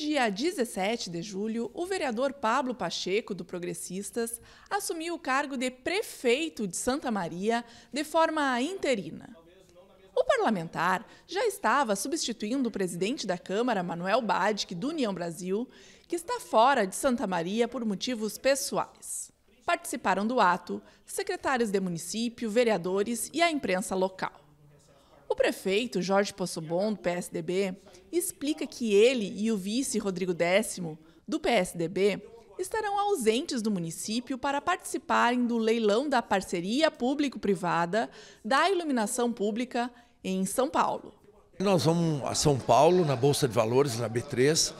dia 17 de julho, o vereador Pablo Pacheco, do Progressistas, assumiu o cargo de prefeito de Santa Maria de forma interina. O parlamentar já estava substituindo o presidente da Câmara, Manuel Badic, do União Brasil, que está fora de Santa Maria por motivos pessoais. Participaram do ato secretários de município, vereadores e a imprensa local. Prefeito Jorge Poçobon, do PSDB, explica que ele e o vice Rodrigo Décimo, do PSDB, estarão ausentes do município para participarem do leilão da parceria público-privada da iluminação pública em São Paulo. Nós vamos a São Paulo, na Bolsa de Valores, na B3,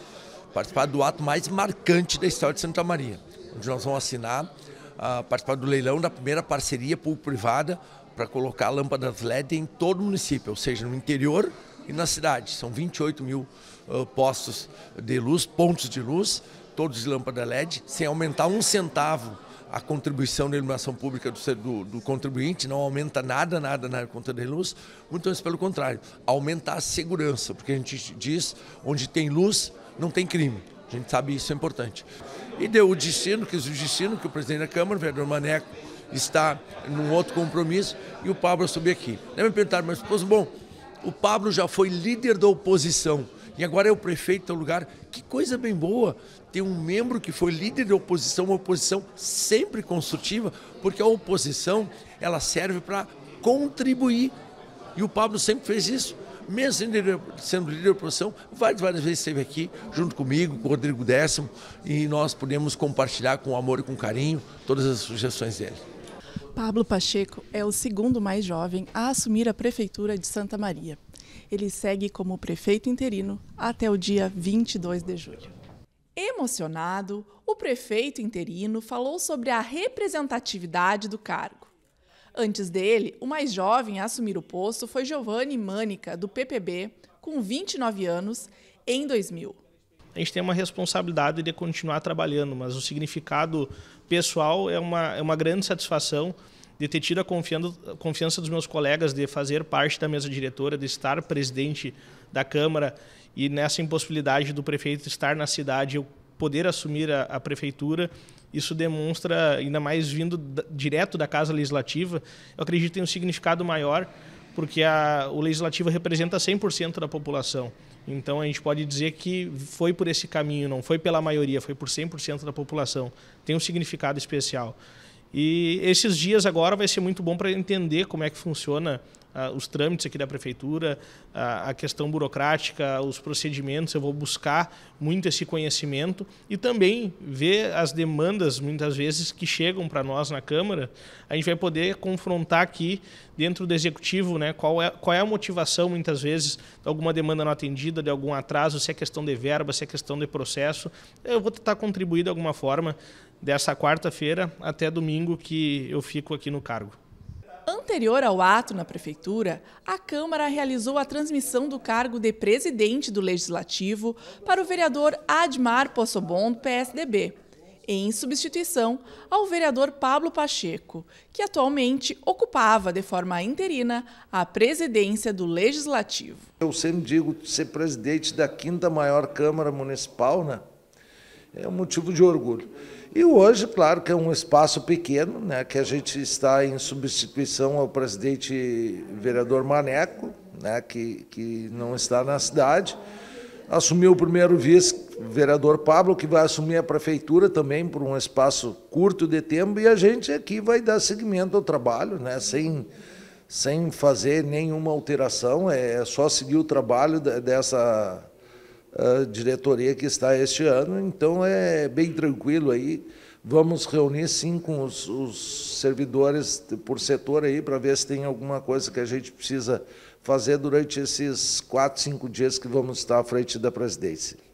participar do ato mais marcante da história de Santa Maria, onde nós vamos assinar, uh, participar do leilão da primeira parceria público-privada para colocar lâmpadas LED em todo o município, ou seja, no interior e na cidade. São 28 mil uh, postos de luz, pontos de luz, todos de lâmpada LED, sem aumentar um centavo a contribuição da iluminação pública do, do, do, contribuinte, não aumenta nada, nada na conta de luz, muito antes pelo contrário, aumenta a segurança, porque a gente diz, onde tem luz, não tem crime. A gente sabe isso é importante. E deu o destino, que o destino que o presidente da Câmara, o vereador Maneco, está num outro compromisso e o Pablo subir aqui. Daí me perguntaram, mas esposo, bom, o Pablo já foi líder da oposição e agora é o prefeito do lugar. Que coisa bem boa ter um membro que foi líder da oposição, uma oposição sempre construtiva, porque a oposição ela serve para contribuir. E o Pablo sempre fez isso mesmo sendo líder da oposição, várias, várias vezes esteve aqui junto comigo, com o Rodrigo Décimo, e nós podemos compartilhar com amor e com carinho todas as sugestões dele. Pablo Pacheco é o segundo mais jovem a assumir a Prefeitura de Santa Maria. Ele segue como prefeito interino até o dia 22 de julho. Emocionado, o prefeito interino falou sobre a representatividade do cargo. Antes dele, o mais jovem a assumir o posto foi Giovanni Mânica, do PPB, com 29 anos, em 2000 a gente tem uma responsabilidade de continuar trabalhando, mas o significado pessoal é uma, é uma grande satisfação de ter tido a confiança, a confiança dos meus colegas de fazer parte da mesa diretora, de estar presidente da Câmara e nessa impossibilidade do prefeito estar na cidade, eu poder assumir a, a prefeitura, isso demonstra, ainda mais vindo direto da Casa Legislativa, eu acredito tem um significado maior, porque a, o Legislativo representa 100% da população. Então a gente pode dizer que foi por esse caminho, não foi pela maioria, foi por 100% da população. Tem um significado especial. E esses dias agora vai ser muito bom para entender como é que funciona uh, os trâmites aqui da prefeitura, uh, a questão burocrática, os procedimentos. Eu vou buscar muito esse conhecimento e também ver as demandas, muitas vezes, que chegam para nós na Câmara. A gente vai poder confrontar aqui, dentro do Executivo, né, qual, é, qual é a motivação, muitas vezes, de alguma demanda não atendida, de algum atraso, se é questão de verba, se é questão de processo. Eu vou tentar contribuir de alguma forma dessa quarta-feira até domingo que eu fico aqui no cargo. Anterior ao ato na Prefeitura, a Câmara realizou a transmissão do cargo de presidente do Legislativo para o vereador Admar Possobon, do PSDB, em substituição ao vereador Pablo Pacheco, que atualmente ocupava de forma interina a presidência do Legislativo. Eu sempre digo ser presidente da quinta maior Câmara Municipal, né? É um motivo de orgulho. E hoje, claro que é um espaço pequeno, né, que a gente está em substituição ao presidente vereador Maneco, né, que, que não está na cidade. Assumiu o primeiro vice-vereador Pablo, que vai assumir a prefeitura também por um espaço curto de tempo, e a gente aqui vai dar seguimento ao trabalho, né, sem, sem fazer nenhuma alteração, é só seguir o trabalho dessa a diretoria que está este ano, então é bem tranquilo aí. Vamos reunir sim com os, os servidores por setor aí para ver se tem alguma coisa que a gente precisa fazer durante esses quatro, cinco dias que vamos estar à frente da presidência.